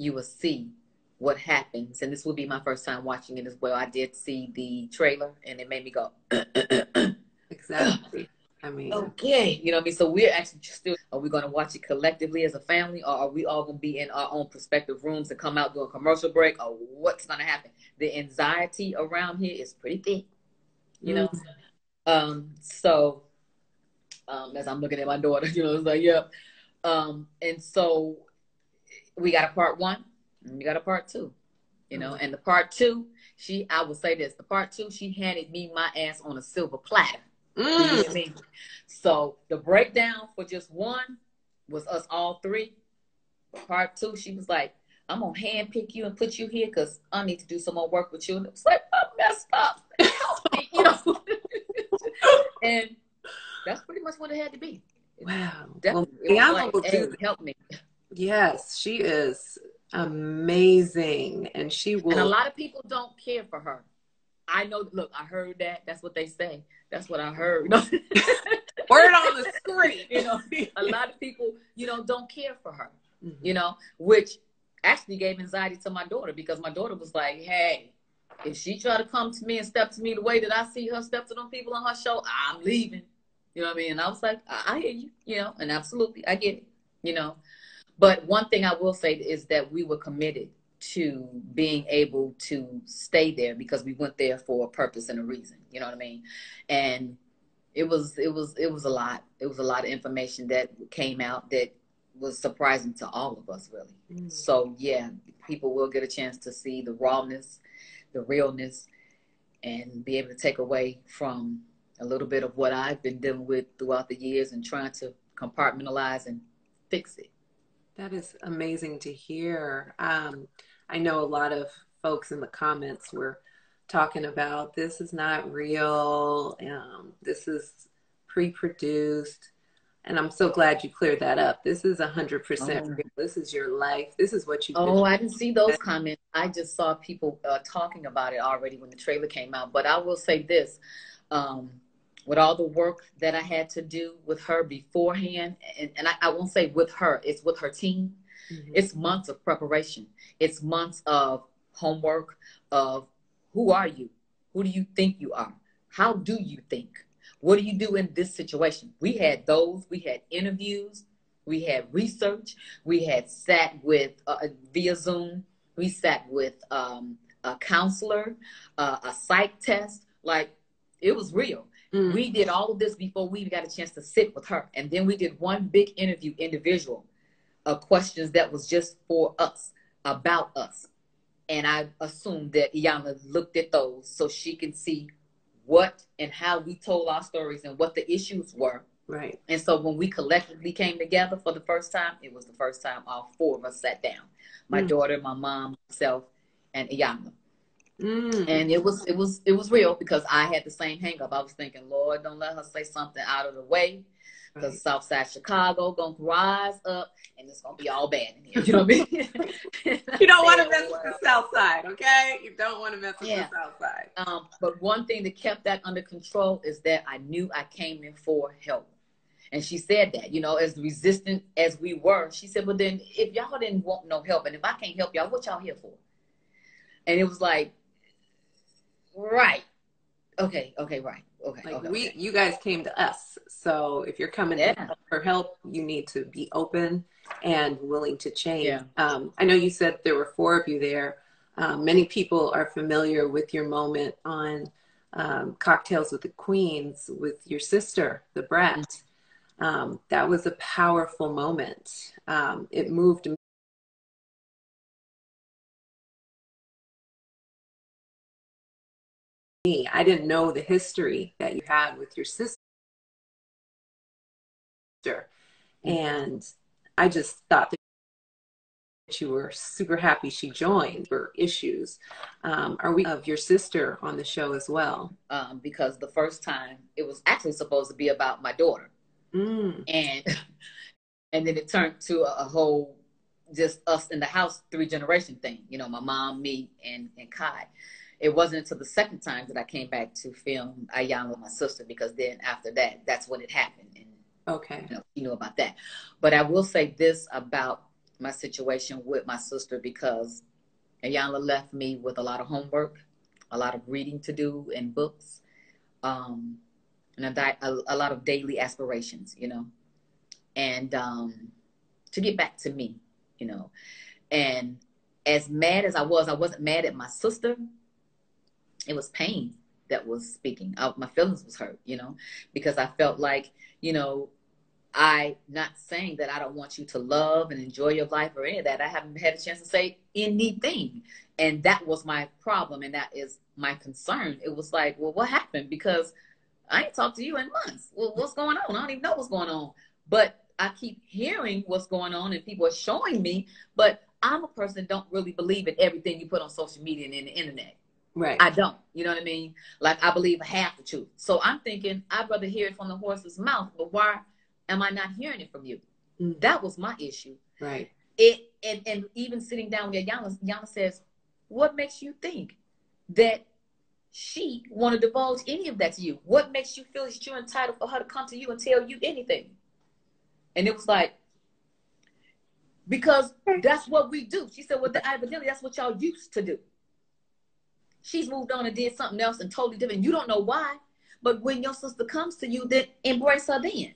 you will see what happens. And this will be my first time watching it as well. I did see the trailer and it made me go, exactly. I mean, okay, you know what I mean. So we're actually still. Are we going to watch it collectively as a family, or are we all going to be in our own prospective rooms and come out during commercial break, or what's going to happen? The anxiety around here is pretty big, you know. Mm. Um, so um, as I'm looking at my daughter, you know, it's like, yep. Yeah. Um, and so we got a part one, and we got a part two, you know, and the part two, she, I will say this, the part two, she handed me my ass on a silver platter. Mm. So the breakdown for just one was us all three. Part two, she was like, I'm gonna hand pick you and put you here because I need to do some more work with you. And it was like, I'm messed up. You know. and that's pretty much what it had to be. Wow. Definitely. Well, like, hey, help me. Yes, she is amazing. And she will. And a lot of people don't care for her. I know, look, I heard that. That's what they say. That's what I heard. Word on the street. you know, a lot of people, you know, don't care for her, mm-hmm. you know, which actually gave anxiety to my daughter because my daughter was like, hey, if she try to come to me and step to me the way that I see her step to them people on her show, I'm leaving. You know what I mean? And I was like, I, I hear you, you know, and absolutely, I get it, you know. But one thing I will say is that we were committed to being able to stay there because we went there for a purpose and a reason. You know what I mean? And it was it was it was a lot. It was a lot of information that came out that was surprising to all of us really. Mm. So yeah, people will get a chance to see the rawness, the realness, and be able to take away from a little bit of what I've been dealing with throughout the years and trying to compartmentalize and fix it. That is amazing to hear. Um, I know a lot of folks in the comments were talking about this is not real, um, this is pre produced. And I'm so glad you cleared that up. This is 100% oh. real. This is your life. This is what you Oh, I didn't see those comments. I just saw people uh, talking about it already when the trailer came out. But I will say this um, with all the work that I had to do with her beforehand, and, and I, I won't say with her, it's with her team. Mm-hmm. It's months of preparation. It's months of homework of who are you? Who do you think you are? How do you think? What do you do in this situation? We had those, we had interviews, we had research, we had sat with uh, via Zoom, we sat with um, a counselor, uh, a psych test. Like it was real. Mm. We did all of this before we got a chance to sit with her. And then we did one big interview individual of questions that was just for us, about us. And I assumed that Iyanla looked at those so she can see what and how we told our stories and what the issues were. Right. And so when we collectively came together for the first time, it was the first time all four of us sat down. My mm. daughter, my mom, myself, and Iyanla. Mm. And it was it was it was real because I had the same hang up. I was thinking, Lord, don't let her say something out of the way because right. Southside Chicago gonna rise up and it's gonna be all bad in here. You know what I mean? you don't want to mess with the South Side, okay? You don't want to mess with yeah. the South Side. Um, but one thing that kept that under control is that I knew I came in for help. And she said that, you know, as resistant as we were, she said, Well then if y'all didn't want no help and if I can't help y'all, what y'all here for? And it was like, right. Okay, okay, right. Okay. Like okay, we, okay. you guys came to us. So if you're coming yeah. for help, you need to be open and willing to change. Yeah. Um, I know you said there were four of you there. Um, many people are familiar with your moment on um, Cocktails with the Queens with your sister, Da Brat. Mm-hmm. Um, that was a powerful moment. Um, it moved me. I didn't know the history that you had with your sister. And I just thought that you were super happy she joined for issues. Um, are we of your sister on the show as well? Um, because the first time it was actually supposed to be about my daughter. Mm. And and then it turned to a, a whole just us in the house three generation thing. You know, my mom, me, and and Kai it wasn't until the second time that I came back to film Iyanla with my sister because then after that, that's when it happened. And okay, you know, you know about that. But I will say this about my situation with my sister because Iyanla left me with a lot of homework, a lot of reading to do and books, um, and a, a, a, lot of daily aspirations, you know, and um, to get back to me, you know. And as mad as I was, I wasn't mad at my sister. It was pain that was speaking. I, my feelings was hurt, you know, because I felt like, you know, I not saying that I don't want you to love and enjoy your life or any of that. I haven't had a chance to say anything. And that was my problem. And that is my concern. It was like, well, what happened? Because I ain't talked to you in months. Well, what's going on? I don't even know what's going on. But I keep hearing what's going on and people are showing me, but I'm a person that don't really believe in everything you put on social media and in the internet. Right. I don't. You know what I mean? Like I believe half the truth. So I'm thinking I'd rather hear it from the horse's mouth, but why am I not hearing it from you? Mm. That was my issue. Right. It and, and even sitting down with Yana, Yana says, What makes you think that she want to divulge any of that to you? What makes you feel that you're entitled for her to come to you and tell you anything? And it was like, because that's what we do. She said, well, evidently that's what y'all used to do. She's moved on and did something else and totally different. You don't know why. But when your sister comes to you, then embrace her then.